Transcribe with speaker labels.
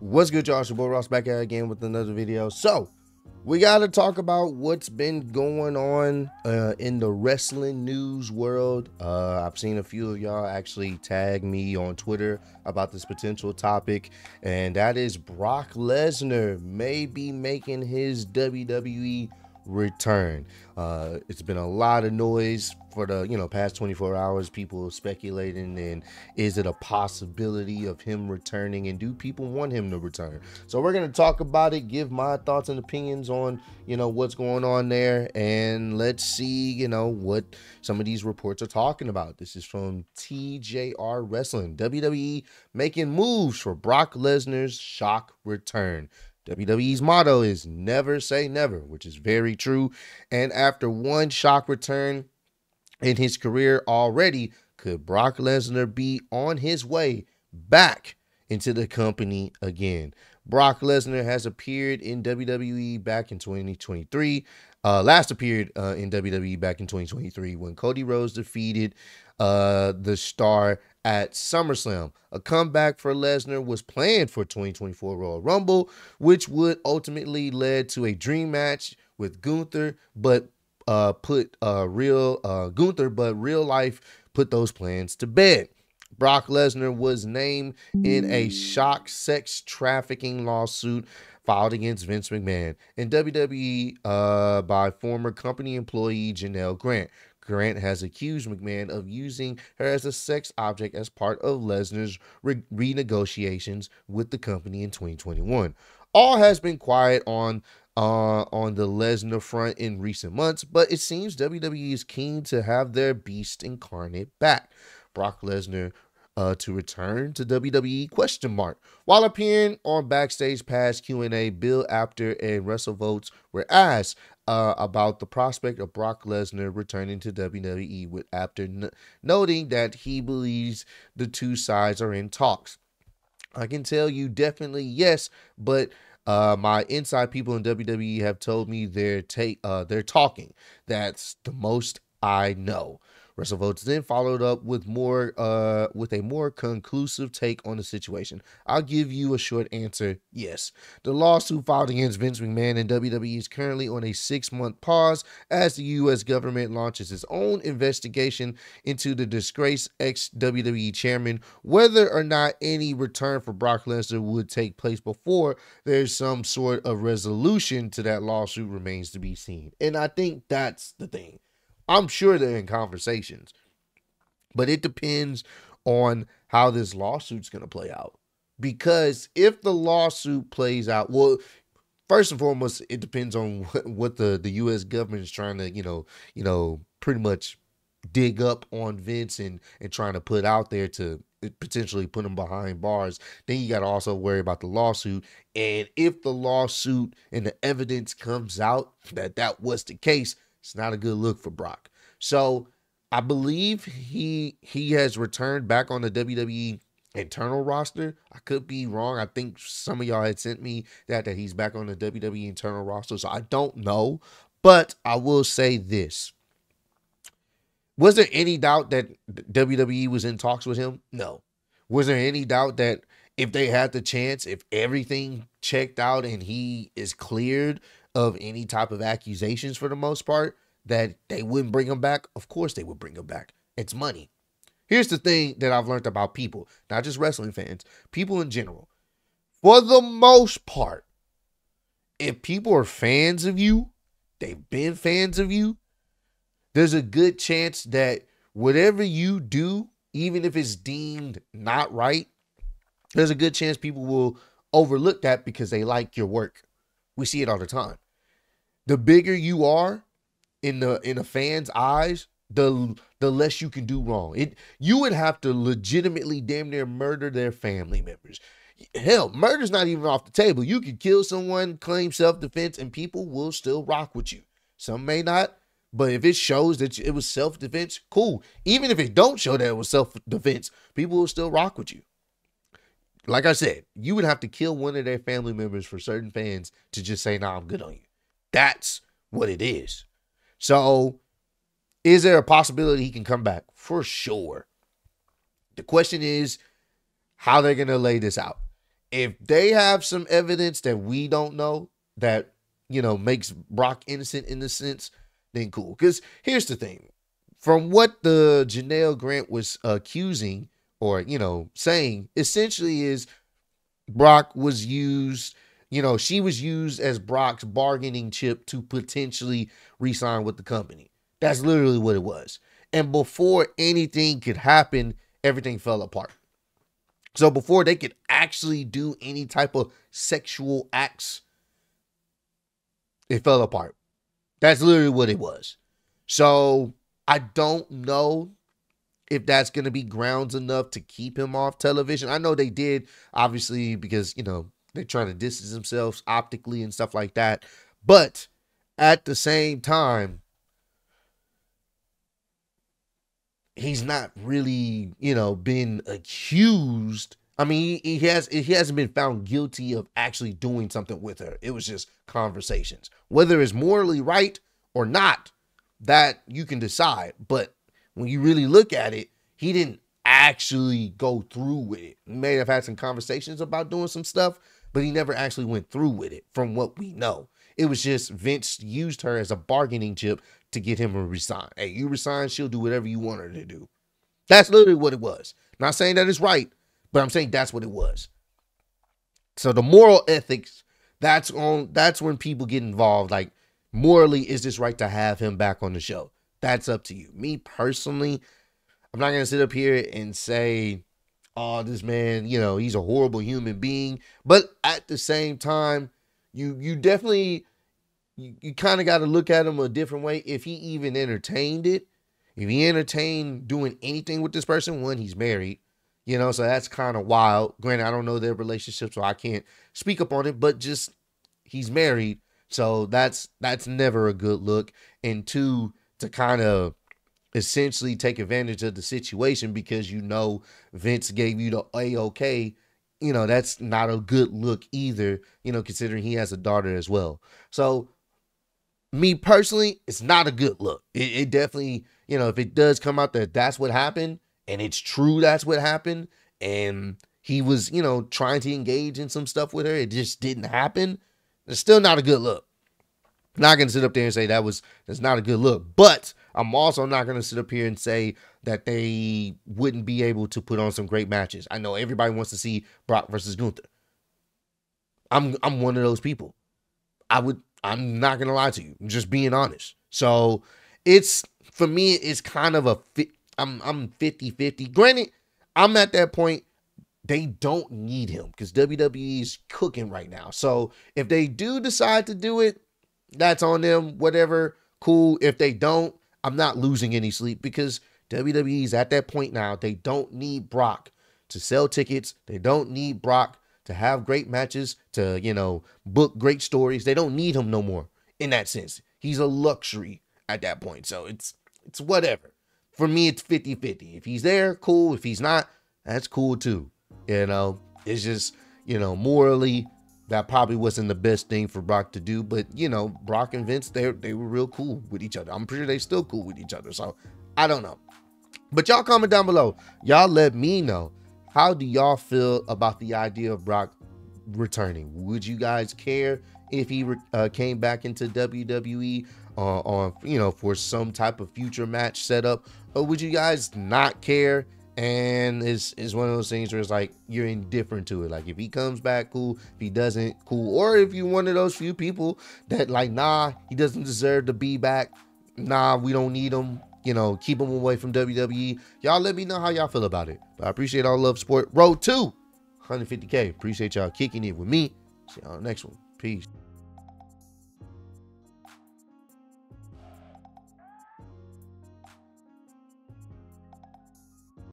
Speaker 1: What's good, y'all? It's your boy Ross back at again with another video. So, we got to talk about what's been going on uh, in the wrestling news world. Uh, I've seen a few of y'all actually tag me on Twitter about this potential topic, and that is Brock Lesnar may be making his WWE return. Uh, it's been a lot of noise for the you know past 24 hours. People speculating and is it a possibility of him returning, and do people want him to return? So we're gonna talk about it, give my thoughts and opinions on you know what's going on there, and let's see you know what some of these reports are talking about. This is from TJR Wrestling. WWE making moves for Brock Lesnar's shock return. WWE's motto is never say never, which is very true. And after one shock return in his career already, could Brock Lesnar be on his way back into the company again? Brock Lesnar has appeared in WWE back in 2023. Uh, last appeared uh, in WWE back in 2023 when Cody Rhodes defeated uh, the star at SummerSlam. A comeback for Lesnar was planned for 2024 Royal Rumble, which would ultimately lead to a dream match with Gunther, but uh, put uh, real uh, Gunther, but real life put those plans to bed. Brock Lesnar was named in a shock sex trafficking lawsuit filed against Vince McMahon and WWE uh, by former company employee Janelle Grant. Grant has accused McMahon of using her as a sex object as part of Lesnar's re- renegotiations with the company in 2021. All has been quiet on uh, on the Lesnar front in recent months, but it seems WWE is keen to have their beast incarnate back. Brock Lesnar uh, to return to WWE question mark. While appearing on Backstage Pass Q&A, Bill Apter and WrestleVotes were asked uh, about the prospect of Brock Lesnar returning to WWE with Apter noting that he believes the two sides are in talks. I can tell you definitely yes, but uh, my inside people in WWE have told me they're take uh, they're talking. That's the most I know. WrestleVotes then followed up with more uh with a more conclusive take on the situation. I'll give you a short answer. Yes. The lawsuit filed against Vince McMahon and WWE is currently on a 6-month pause as the US government launches its own investigation into the disgraced ex-WWE chairman whether or not any return for Brock Lesnar would take place before there's some sort of resolution to that lawsuit remains to be seen. And I think that's the thing I'm sure they're in conversations, but it depends on how this lawsuit's going to play out. Because if the lawsuit plays out, well, first and foremost, it depends on what, the the U.S. government is trying to, you know, you know, pretty much dig up on Vince and and trying to put out there to potentially put him behind bars. Then you got to also worry about the lawsuit. And if the lawsuit and the evidence comes out that that was the case, it's not a good look for Brock. So I believe he he has returned back on the WWE internal roster. I could be wrong. I think some of y'all had sent me that that he's back on the WWE internal roster. So I don't know, but I will say this. Was there any doubt that WWE was in talks with him? No. Was there any doubt that if they had the chance, if everything checked out and he is cleared of any type of accusations for the most part that they wouldn't bring him back, of course they would bring him back. It's money. Here's the thing that I've learned about people, not just wrestling fans, people in general. For the most part, if people are fans of you, they've been fans of you, there's a good chance that whatever you do, even if it's deemed not right, there's a good chance people will overlook that because they like your work. We see it all the time. The bigger you are in the in a fan's eyes, the the less you can do wrong. It you would have to legitimately damn near murder their family members. Hell, murder's not even off the table. You could kill someone, claim self-defense, and people will still rock with you. Some may not, but if it shows that it was self-defense, cool. Even if it don't show that it was self-defense, people will still rock with you like I said, you would have to kill one of their family members for certain fans to just say, nah, I'm good on you. That's what it is. So, is there a possibility he can come back? For sure. The question is how they're going to lay this out. If they have some evidence that we don't know that, you know, makes Brock innocent in the sense, then cool. Because here's the thing from what the Janelle Grant was accusing or, you know, saying, essentially is Brock was used, you know, she was used as Brock's bargaining chip to potentially resign with the company. That's literally what it was. And before anything could happen, everything fell apart. So before they could actually do any type of sexual acts, it fell apart. That's literally what it was. So I don't know if that's going to be grounds enough to keep him off television. I know they did, obviously, because, you know, they're trying to distance themselves optically and stuff like that. But at the same time, he's not really, you know, been accused. I mean, he, he has he hasn't been found guilty of actually doing something with her. It was just conversations. Whether it's morally right or not, that you can decide. But when you really look at it, he didn't actually go through with it. He may have had some conversations about doing some stuff, but he never actually went through with it from what we know. It was just Vince used her as a bargaining chip to get him to resign. Hey, you resign, she'll do whatever you want her to do. That's literally what it was. Not saying that it's right, but I'm saying that's what it was. So the moral ethics, that's on that's when people get involved. Like, morally, is this right to have him back on the show? That's up to you. Me personally, I'm not gonna sit up here and say, oh, this man, you know, he's a horrible human being. But at the same time, you you definitely you, you kind of got to look at him a different way. If he even entertained it, if he entertained doing anything with this person, one, he's married, you know, so that's kind of wild. Granted, I don't know their relationship, so I can't speak up on it, but just he's married, so that's that's never a good look. And two, to kind of essentially take advantage of the situation because you know Vince gave you the a okay you know that's not a good look either you know considering he has a daughter as well so me personally, it's not a good look. It, it, definitely, you know, if it does come out that that's what happened and it's true that's what happened and he was, you know, trying to engage in some stuff with her, it just didn't happen. It's still not a good look. Not gonna sit up there and say that was that's not a good look, but I'm also not gonna sit up here and say that they wouldn't be able to put on some great matches. I know everybody wants to see Brock versus Gunther. I'm I'm one of those people. I would I'm not gonna lie to you. I'm just being honest. So it's for me, it's kind of a fit. I'm I'm 50-50. Granted, I'm at that point. They don't need him because WWE is cooking right now. So if they do decide to do it, that's on them. Whatever, cool. If they don't, I'm not losing any sleep because WWE is at that point now. They don't need Brock to sell tickets. They don't need Brock to have great matches, to, you know, book great stories. They don't need him no more in that sense. He's a luxury at that point. So it's it's whatever. For me, it's 50-50. If he's there, cool. If he's not, that's cool too. You know, it's just, you know, morally, that probably wasn't the best thing for Brock to do. But you know, Brock and Vince, they they were real cool with each other. I'm pretty sure they still cool with each other. So I don't know. But y'all comment down below. Y'all let me know how do y'all feel about the idea of Brock returning? Would you guys care if he uh, came back into WWE uh, on, you know, for some type of future match setup? Or would you guys not care? And it's, it's one of those things where it's like you're indifferent to it. Like if he comes back, cool. If he doesn't, cool. Or if you're one of those few people that like, nah, he doesn't deserve to be back. Nah, we don't need him you know, keep them away from WWE. Y'all let me know how y'all feel about it. But I appreciate all love, support. Road two, 150K. Appreciate y'all kicking it with me. See y'all next one. Peace.